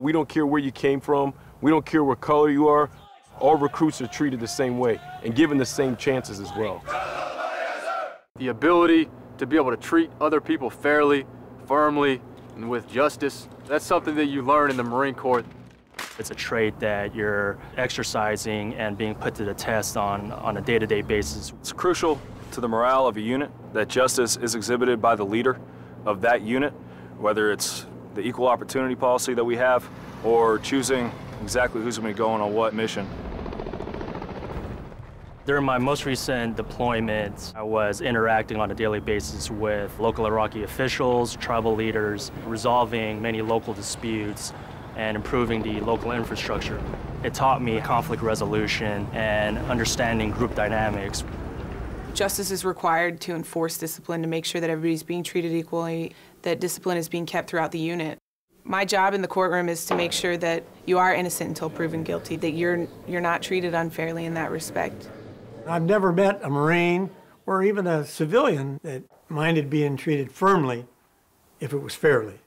We don't care where you came from. We don't care what color you are. All recruits are treated the same way and given the same chances as well. The ability to be able to treat other people fairly, firmly, and with justice, that's something that you learn in the Marine Corps. It's a trait that you're exercising and being put to the test on, on a day-to-day basis. It's crucial to the morale of a unit that justice is exhibited by the leader of that unit, whether it's the equal opportunity policy that we have or choosing exactly who's going to be going on what mission. During my most recent deployment, I was interacting on a daily basis with local Iraqi officials, tribal leaders, resolving many local disputes and improving the local infrastructure. It taught me conflict resolution and understanding group dynamics. Justice is required to enforce discipline to make sure that everybody's being treated equally, that discipline is being kept throughout the unit. My job in the courtroom is to make sure that you are innocent until proven guilty, that you're, you're not treated unfairly in that respect. I've never met a Marine or even a civilian that minded being treated firmly if it was fairly.